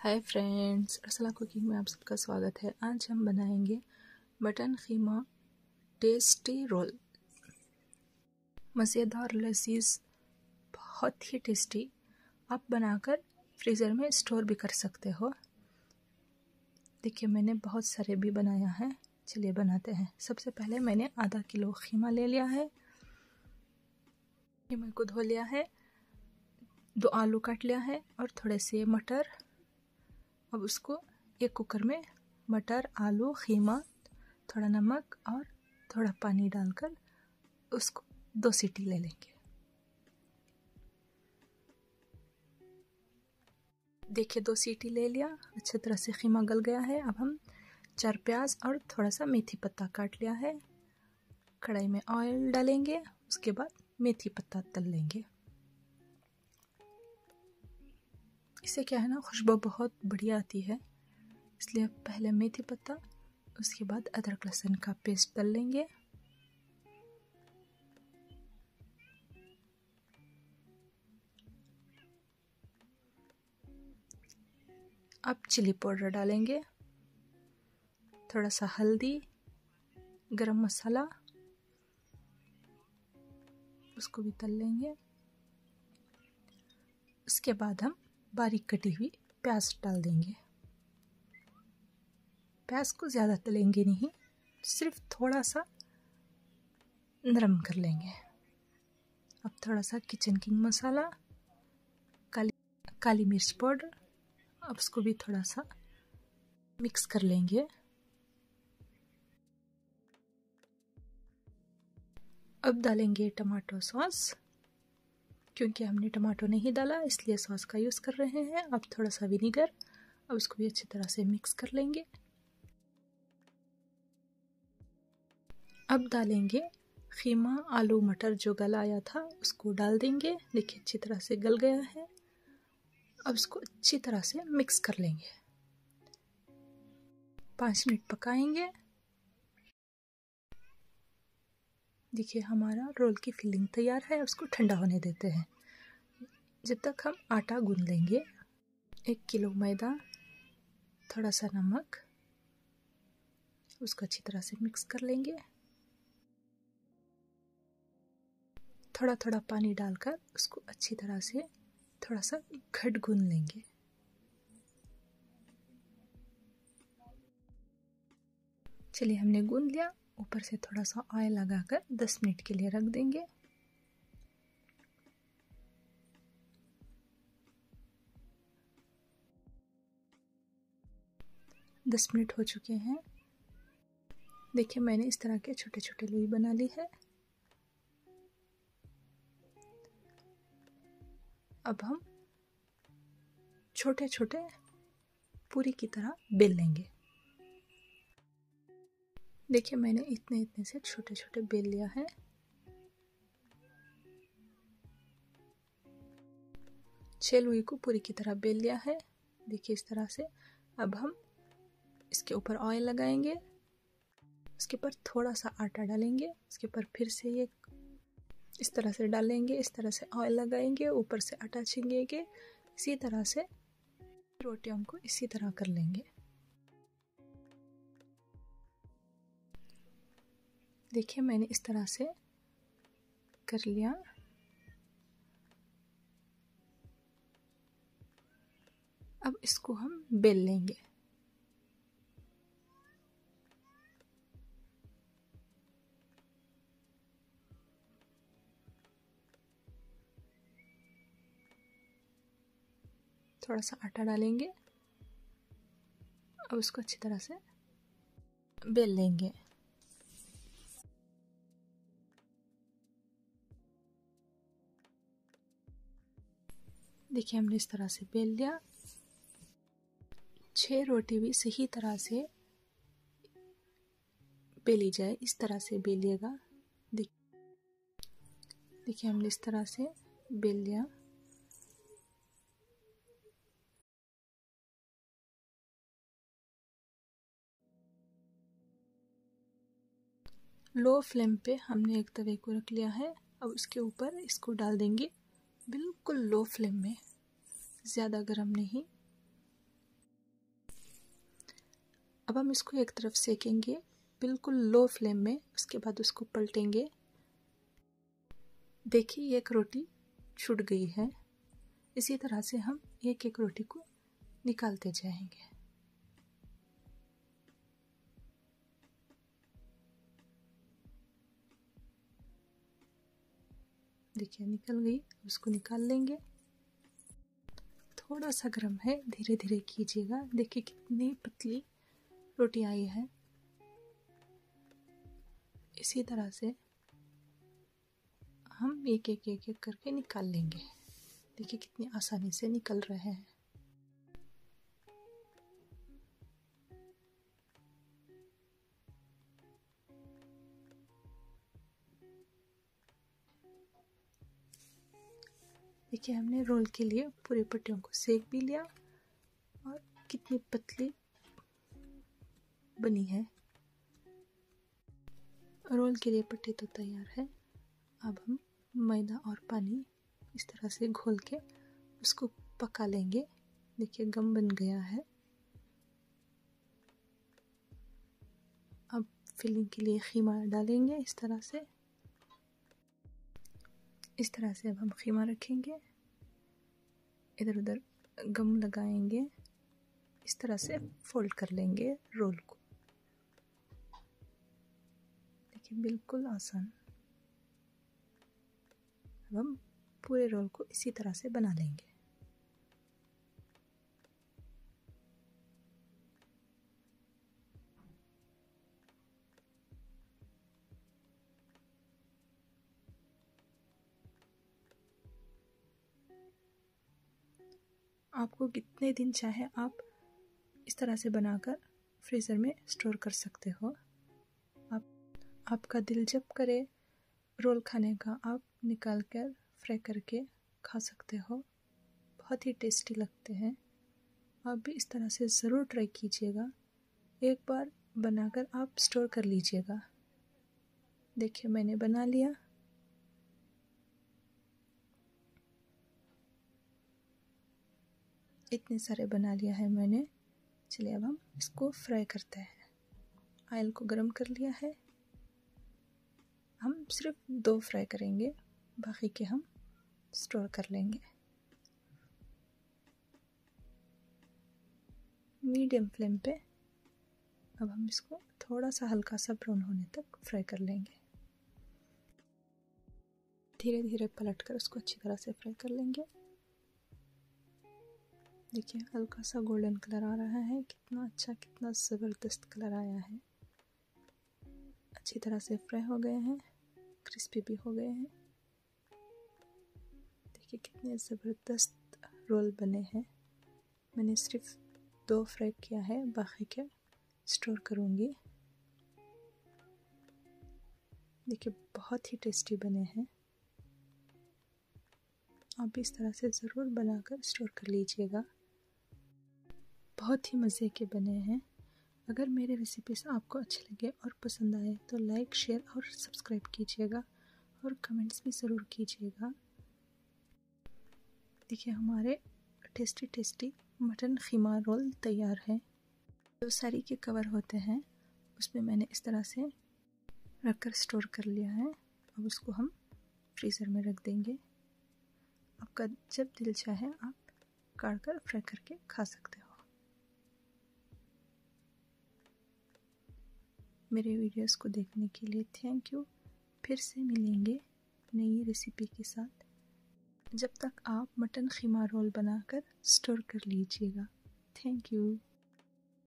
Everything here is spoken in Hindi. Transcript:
हाय फ्रेंड्स अरसला कुकिंग में आप सबका स्वागत है। आज हम बनाएँगे मटन खीमा टेस्टी रोल मज़ेदार लजीज बहुत ही टेस्टी आप बनाकर फ्रीज़र में स्टोर भी कर सकते हो। देखिए, मैंने बहुत सारे भी बनाया है। चलिए बनाते हैं। सबसे पहले मैंने आधा किलो खीमा ले लिया है। खीमा को धो लिया है। दो आलू काट लिया है और थोड़े से मटर अब उसको एक कुकर में मटर, आलू खीमा थोड़ा नमक और थोड़ा पानी डालकर उसको दो सीटी ले लेंगे। देखिए, दो सीटी ले लिया, अच्छी तरह से खीमा गल गया है। अब हम चार प्याज और थोड़ा सा मेथी पत्ता काट लिया है। कढ़ाई में ऑयल डालेंगे, उसके बाद मेथी पत्ता तल लेंगे। इससे क्या है ना, खुशबू बहुत बढ़िया आती है। इसलिए पहले मेथी पत्ता, उसके बाद अदरक लहसुन का पेस्ट डाल लेंगे। अब चिली पाउडर डालेंगे। थोड़ा सा हल्दी, गरम मसाला, उसको भी तल लेंगे। उसके बाद हम बारीक कटी हुई प्याज डाल देंगे। प्याज को ज़्यादा तलेंगे नहीं, सिर्फ़ थोड़ा सा नरम कर लेंगे। अब थोड़ा सा किचन किंग मसाला, काली काली मिर्च पाउडर, अब उसको भी थोड़ा सा मिक्स कर लेंगे। अब डालेंगे टमाटो सॉस। क्योंकि हमने टमाटो नहीं डाला, इसलिए सॉस का यूज़ कर रहे हैं। अब थोड़ा सा विनीगर, अब उसको भी अच्छी तरह से मिक्स कर लेंगे। अब डालेंगे खीमा आलू मटर जो गलाया था, उसको डाल देंगे। देखिए, अच्छी तरह से गल गया है। अब उसको अच्छी तरह से मिक्स कर लेंगे। पाँच मिनट पकाएँगे। देखिए, हमारा रोल की फिलिंग तैयार है, उसको ठंडा होने देते हैं। जब तक हम आटा गूंद लेंगे, एक किलो मैदा थोड़ा सा नमक, उसको अच्छी तरह से मिक्स कर लेंगे। थोड़ा थोड़ा पानी डालकर उसको अच्छी तरह से थोड़ा सा घट गूंद लेंगे। चलिए हमने गूंद लिया, ऊपर से थोड़ा सा ऑयल लगाकर 10 मिनट के लिए रख देंगे। दस मिनट हो चुके हैं। देखिए, मैंने इस तरह के छोटे छोटे लोई बना ली है। अब हम छोटे छोटे पूरी की तरह बेल लेंगे। देखिए, मैंने इतने इतने से छोटे छोटे बेल लिया है। छह लुई को पूरी की तरह बेल लिया है। देखिए, इस तरह से। अब हम इसके ऊपर ऑयल लगाएँगे। उसके ऊपर थोड़ा सा आटा डालेंगे। उसके ऊपर फिर से ये इस तरह से डालेंगे, इस तरह से ऑयल लगाएँगे, ऊपर से आटा छिंगेंगे इसी तरह से रोटियों को इसी तरह कर लेंगे। देखिए, मैंने इस तरह से कर लिया। अब इसको हम बेल लेंगे। थोड़ा सा आटा डालेंगे। और उसको अच्छी तरह से बेल लेंगे। देखिए, हमने इस तरह से बेल लिया। छह रोटी भी सही तरह से बेली जाए, इस तरह से बेलिएगा। देखिए, हमने इस तरह से बेल लिया। लो फ्लेम पे हमने एक तवे को रख लिया है। अब उसके ऊपर इसको डाल देंगे बिल्कुल लो फ्लेम में, ज़्यादा गर्म नहीं। अब हम इसको एक तरफ़ सेकेंगे, बिल्कुल लो फ्लेम में, उसके बाद उसको पलटेंगे। देखिए एक रोटी छूट गई है। इसी तरह से हम एक एक रोटी को निकालते जाएँगे। देखिए, निकल गई उसको निकाल लेंगे। थोड़ा सा गर्म है धीरे धीरे कीजिएगा। देखिए कितनी पतली रोटी आई है। इसी तरह से हम एक एक एक एक करके निकाल लेंगे। देखिए कितनी आसानी से निकल रहे हैं। देखिए, हमने रोल के लिए पूरे पट्टियों को सेक भी लिया और कितनी पतली बनी है। रोल के लिए पट्टी तो तैयार है। अब हम मैदा और पानी इस तरह से घोल के उसको पका लेंगे। देखिए, गम बन गया है। अब फिलिंग के लिए खीमा डालेंगे इस तरह से। इस तरह से अब हम खीमा रखेंगे। इधर उधर गम लगाएँगे। इस तरह से फोल्ड कर लेंगे रोल को। देखिए, बिल्कुल आसान। अब हम पूरे रोल को इसी तरह से बना लेंगे। आपको कितने दिन चाहे आप इस तरह से बनाकर फ्रीज़र में स्टोर कर सकते हो। आप, आपका दिल जब करे रोल खाने का, आप निकाल कर फ्राई करके खा सकते हो। बहुत ही टेस्टी लगते हैं। आप भी इस तरह से ज़रूर ट्राई कीजिएगा। एक बार बनाकर आप स्टोर कर लीजिएगा। देखिए, मैंने बना लिया। इतने सारे बना लिया है मैंने। चलिए अब हम इसको फ्राई करते हैं। आयल को गर्म कर लिया है। हम सिर्फ़ दो फ्राई करेंगे, बाकी के हम स्टोर कर लेंगे। मीडियम फ्लेम पे अब हम इसको थोड़ा सा हल्का सा ब्राउन होने तक फ्राई कर लेंगे। धीरे धीरे पलट कर उसको अच्छी तरह से फ्राई कर लेंगे। देखिए हल्का सा गोल्डन कलर आ रहा है। कितना अच्छा कितना ज़बरदस्त कलर आया है। अच्छी तरह से फ्राई हो गए हैं क्रिस्पी भी हो गए हैं। देखिए, कितने ज़बरदस्त रोल बने हैं। मैंने सिर्फ़ दो फ्राई किया है, बाकी के स्टोर करूँगी। देखिए, बहुत ही टेस्टी बने हैं। आप भी इस तरह से ज़रूर बनाकर स्टोर कर लीजिएगा। बहुत ही मज़े के बने हैं। अगर मेरे रेसिपीज़ आपको अच्छे लगे और पसंद आए तो लाइक शेयर और सब्सक्राइब कीजिएगा और कमेंट्स भी ज़रूर कीजिएगा। देखिए, हमारे tasty tasty mutton keema roll तैयार है। जो सारी के कवर होते हैं, उसमें मैंने इस तरह से रखकर स्टोर कर लिया है। अब उसको हम फ्रीज़र में रख देंगे। आपका जब दिल चाहे, आप काट कर फ्राई करके खा सकते हो मेरे वीडियोस को देखने के लिए थैंक यू फिर से मिलेंगे नई रेसिपी के साथ. जब तक आप मटन खीमा रोल बनाकर स्टोर कर लीजिएगा. Thank you